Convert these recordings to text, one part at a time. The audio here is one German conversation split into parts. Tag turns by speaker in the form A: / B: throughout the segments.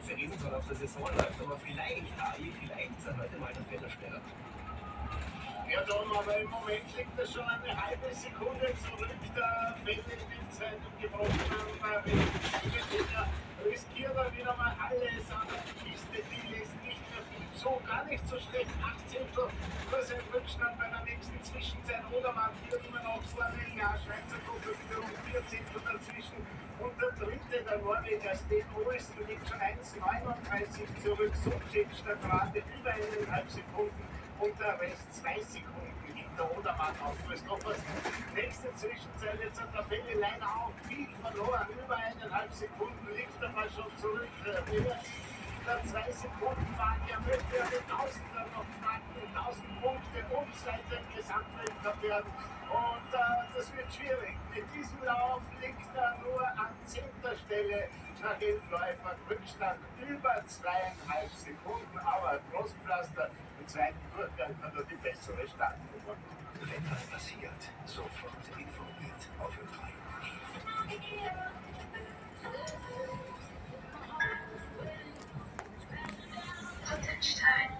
A: Der letzte Riesenverlauf der Saison läuft, aber vielleicht, Adi, vielleicht ist er heute mal der Fehlersteller.
B: Ja, Tom, aber im Moment liegt er schon eine halbe Sekunde zurück. Der Benedikt-Zeitung gebrochen haben. Er riskiert er wieder mal alles an der Kiste. Die lässt nicht mehr viel zu. Gar nicht so schlecht. 18. Nur sein Rückstand bei der nächsten Zwischenzeit. Oder man führt immer noch vorne. Ja, Schweizer Gruppe wieder um 14 dazwischen. Und der dritte, der Norweger Sten Olsen, liegt schon 1,39 zurück. Der gerade über eineinhalb Sekunden und der Rest zwei Sekunden hinter Odermann auf. Christophers nächste Zwischenzeit jetzt hat der Felle leider auch viel verloren. Über eineinhalb Sekunden liegt er mal schon zurück. Äh, der zwei Sekunden waren, er möchte ja den Tausender noch knacken, 1000 Punkte und zweiter Gesamtweltcup werden. Und äh, das wird schwierig. Mit diesem Lauf liegt er zehnter Stelle nach elf Läufern. Rückstand über zweieinhalb Sekunden. Aber Großpflaster im zweiten Durchgang hat er die bessere Startnummer.
C: Wenn was passiert, sofort informiert auf Ö3.
D: Pottenstein,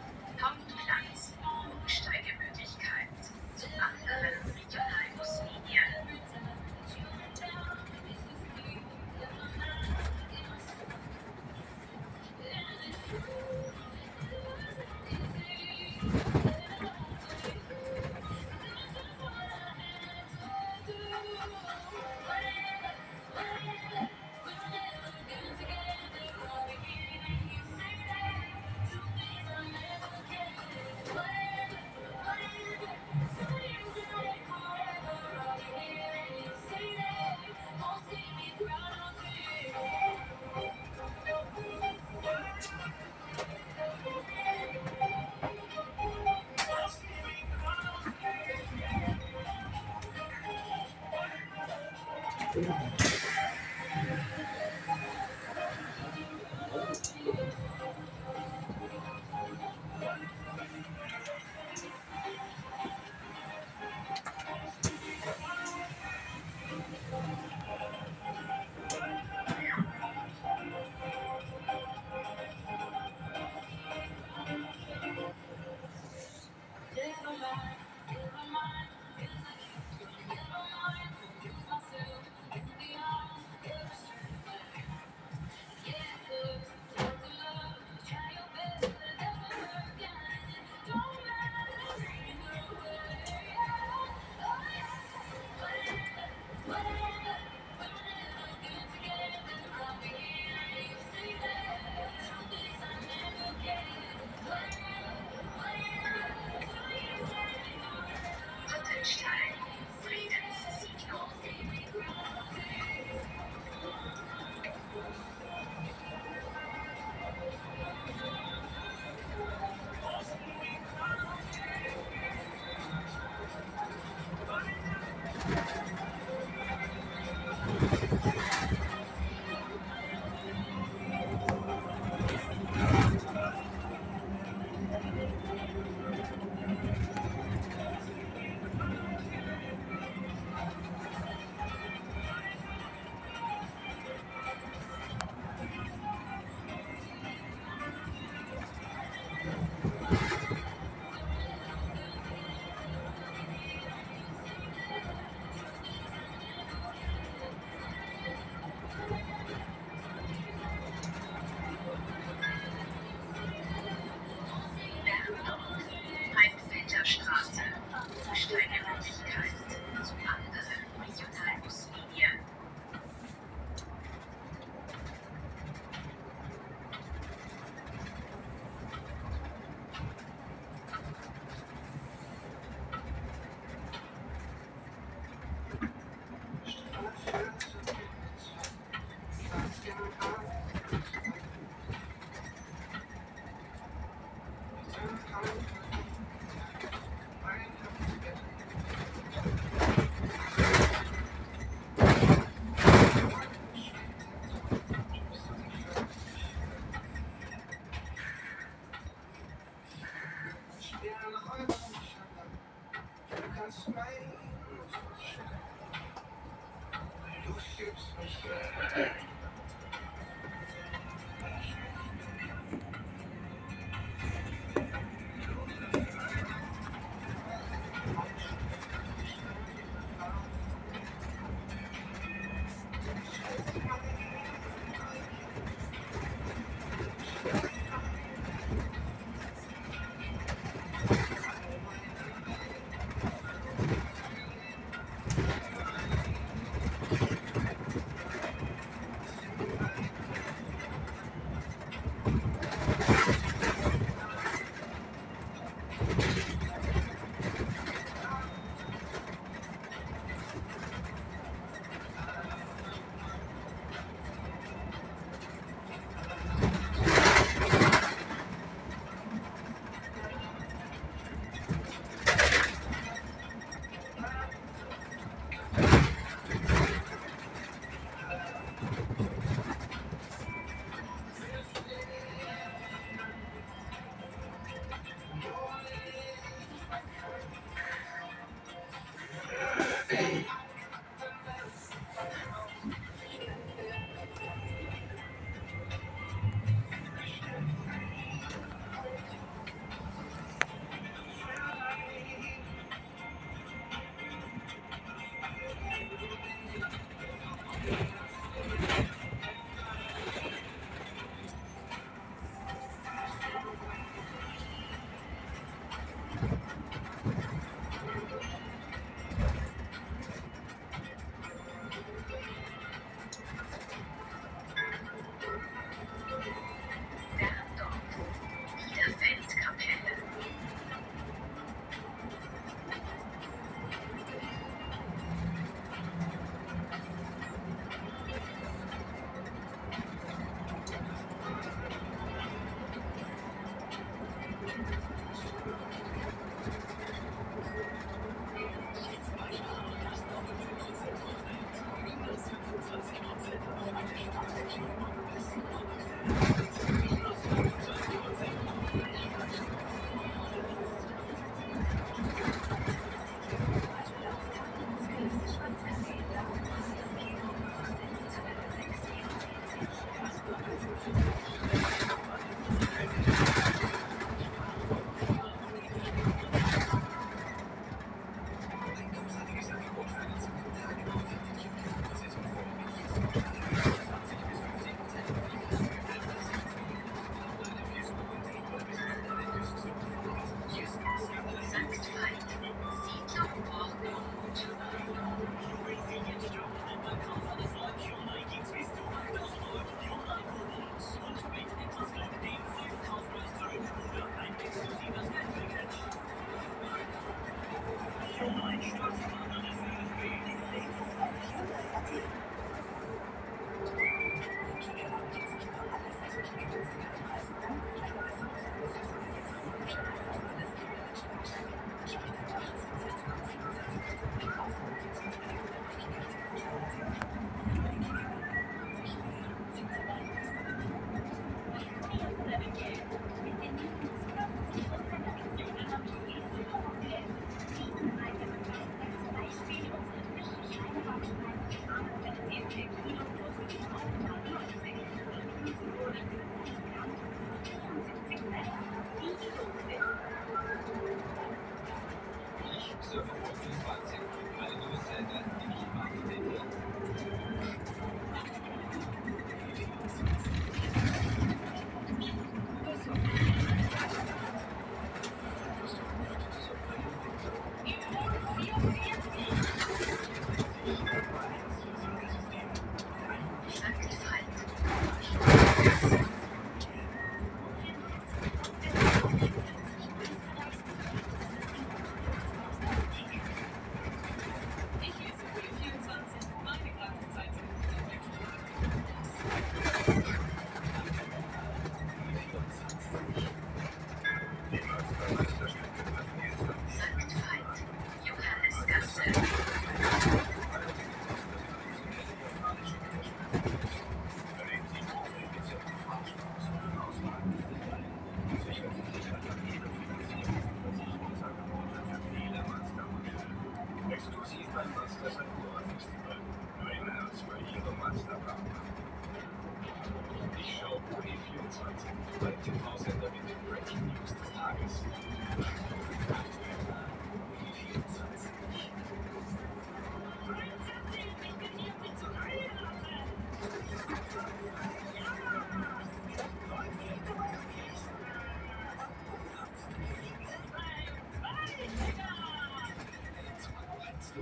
A: Yes.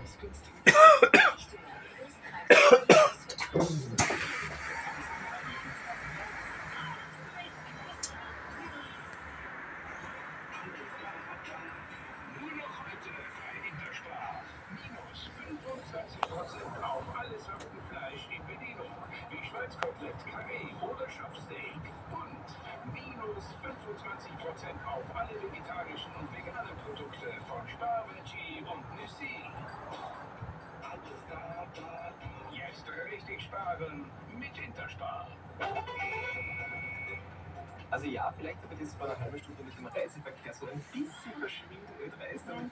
A: Das ist günstig.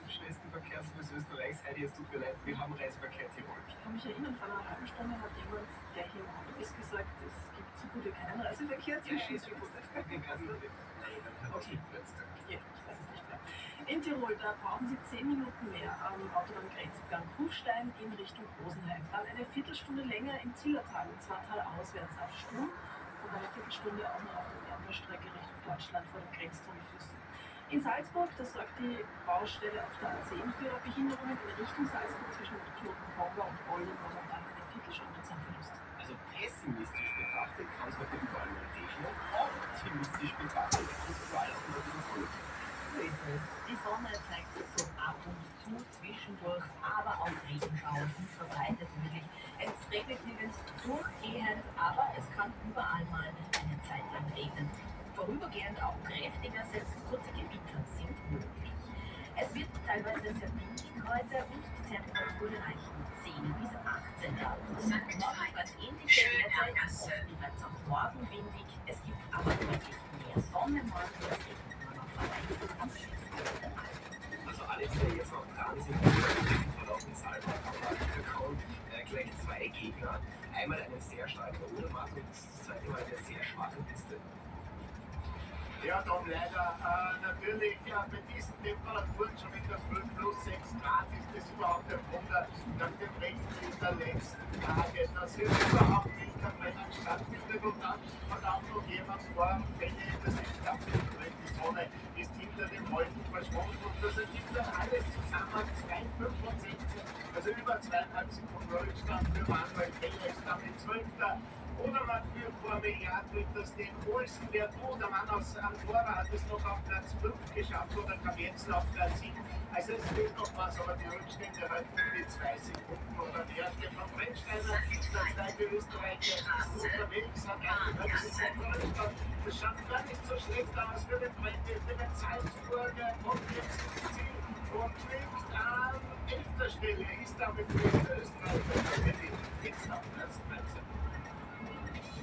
A: Schnellsten Verkehrsfluss Österreichs. Heidi, es tut mir leid, wir haben Reiseverkehr Tirol.
E: Ich kann mich erinnern, vor einer halben Stunde hat jemand, der hier im Auto ist, gesagt, es gibt so gut wie keinen Reiseverkehr zwischen Tirol.
A: Okay.
E: Ja, ich weiß es nicht mehr. In Tirol, da brauchen Sie 10 Minuten mehr am Autobahngrenzgang Kufstein in Richtung Rosenheim. Dann eine Viertelstunde länger im Zillertal, und zwar talauswärts auf Sturm. Und eine Viertelstunde auch noch auf der Fernbahnstrecke Richtung Deutschland vor dem Grenztunnel Füssen. In Salzburg, da sorgt die Baustelle auf der A10 für Behinderungen in Richtung Salzburg zwischen Knotenkonga und Olden momentan eine Viertelstunde Zeitverlust.
A: Also pessimistisch betrachtet kann es heute überall nur regnen. Optimistisch betrachtet kann es überall auch immer ein bisschen gut.
F: Die Sonne zeigt sich so ab und zu zwischendurch, aber auch Regenschauer sind verbreitet wirklich. Es regnet nirgends durchgehend, aber es kann überall mal eine Zeit lang regnen. Vorübergehend auch kräftiger, selbst kurze Gewitter sind möglich. Es wird teilweise sehr windig heute und die Temperaturen erreichen 10 bis 18 Grad. Morgen ganz ähnliche Werte,
D: Schönbergasse.
F: oft bereits am Morgen windig. Es gibt aber deutlich mehr Sonne morgen. Es regnet nur noch am Schluss auf den Alpen.
A: Also alle, die jetzt noch dran sind,
B: Ja, Tom, leider. Äh, natürlich, ja, bei diesen Temperaturen schon in der Früh plus 6 Grad ist das überhaupt ein Wunder. Nach dem Regen der letzten Tage, dass hier überhaupt nicht am Rennen stattfindet und dann hat auch noch jemand vor dem das nicht stattfindet. Die Sonne ist hinter dem Wolken verschwunden und das ergibt dann alles zusammen 2,65. Also über zweieinhalb Sekunden Rückstand für Manuel Keller ist damit 12. Oder man führt vor Milliarden das den Olsen, der der Mann aus Andorra, hat es noch auf Platz 5 geschafft oder kam jetzt auf Platz 7. Also es fehlt noch was, aber die Rückstände halten die 2 Sekunden oder mehr. Stefan Brennsteiner, der zweite Österreicher, ist unterwegs, hat Sekunden Rückstand. Das schaut gar nicht so schlecht aus für den Brenne, für den Salzburger und jetzt ins Ziel und fliegt an elfter Stelle, ist damit den Österreicher natürlich jetzt auf Platz 13.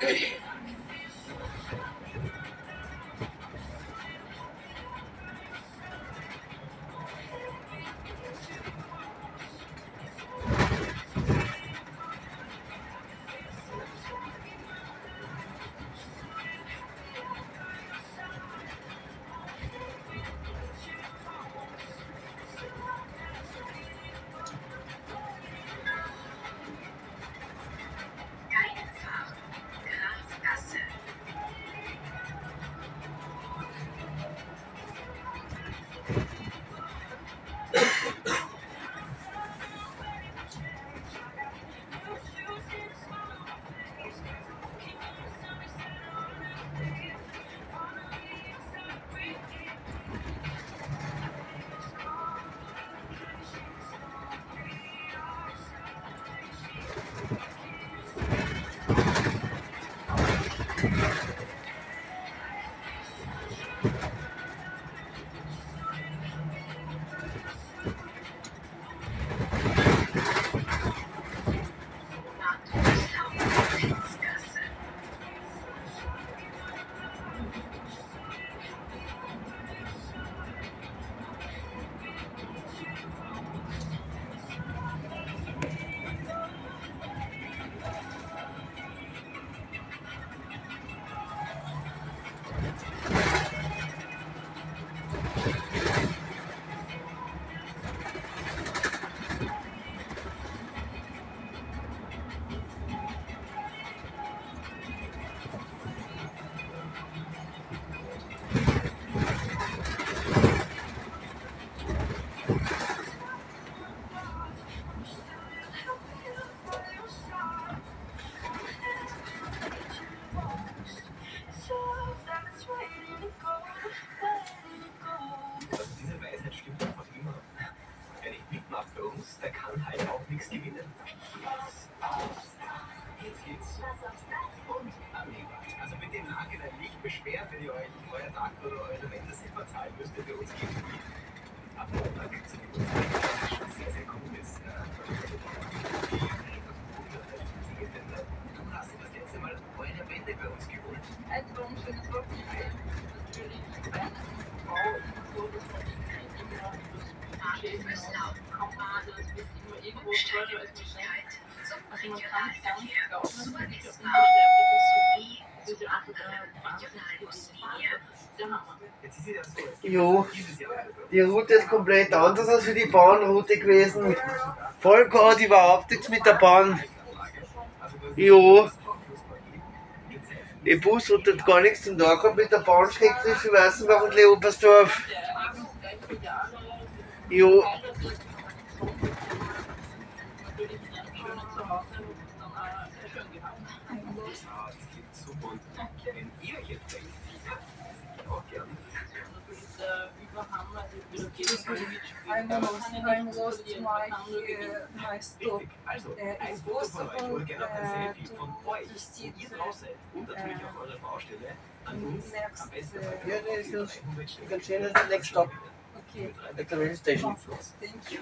E: Hey. Und. Also bitte im Nachhinein nicht beschweren, wenn ihr euch euer Tag oder eure Elemente zahlen müsst, denn bei uns geht es nicht. Ab Montag zu den Uhrzeit, was schon sehr, sehr cool ist. Ja. Du hast das letzte Mal eure Wände bei uns geholt.
G: Ein wunderschönes Wochenende. Natürlich Frau, so, das ich immer irgendwo.
D: Umsteigemöglichkeit zum
G: Also man kann ganz
D: Regionalverkehr.
G: glauben, dass
H: Jo, die Route ist komplett anders als für die Bahnroute gewesen. Volk hat überhaupt nichts mit der Bahn. Jo, die Busroute hat gar nichts zum tun gehabt mit der Bahnstrecke zwischen Weißenbach und Leopersdorf. Jo,
A: ihr
G: the,
A: drauf seid und natürlich
G: äh, in next,
A: am besten
G: äh,
H: Ja, das ist
A: uns Umweltstelle.
H: ganz schön, das ist der Next Stop.
G: Okay,
H: at the rail station.
G: thank you.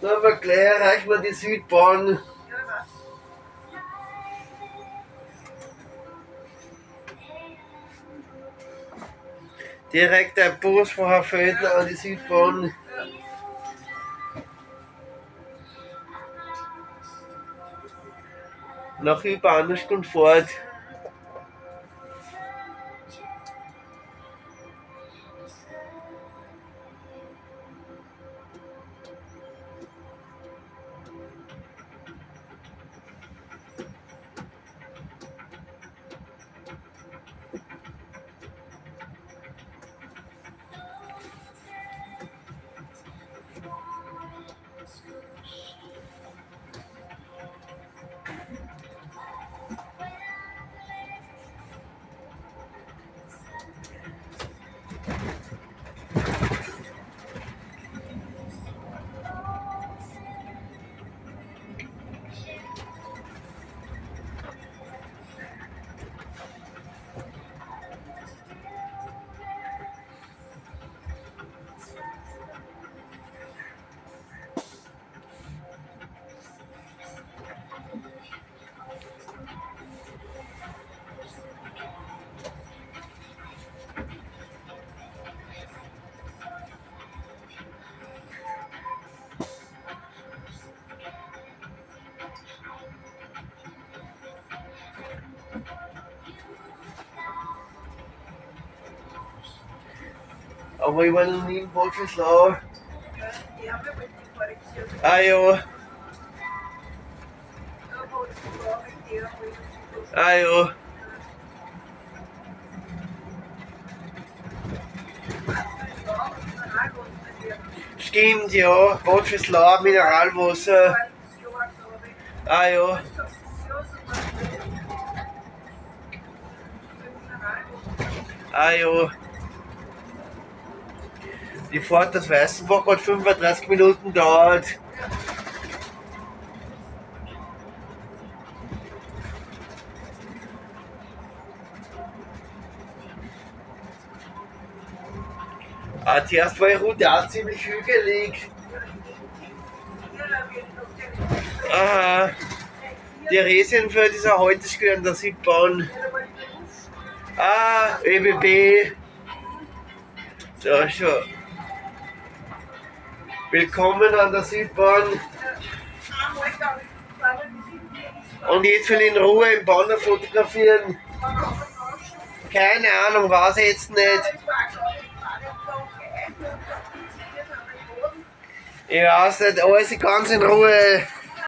H: Na, aber gleich erreichen wir die Südbahn. Direkt der Bus von Herr Földner an die Südbahn. Nach über einer Stunde Fahrt.
G: Die Korrektion.
H: Ah ja, ah ja. Stimmt, ja. Wolfenslau, Mineralwasser. Ah ja. Die Fahrt aus Weißenbach hat 35 Minuten gedauert. Ah, zuerst war die Route auch ziemlich hügelig. Aha. Die Resienfeld ist ein Haltestelle an der Südbahn. Ah, ÖBB. Da schon. Willkommen an der Südbahn. Und jetzt will ich in Ruhe im Banner fotografieren. Keine Ahnung, weiß ich jetzt nicht. Ich weiß nicht, alles ganz in Ruhe.